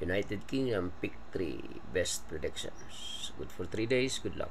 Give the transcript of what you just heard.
United Kingdom Pick 3 Best Predictions. Good for 3 days. Good luck.